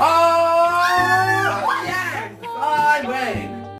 Oh!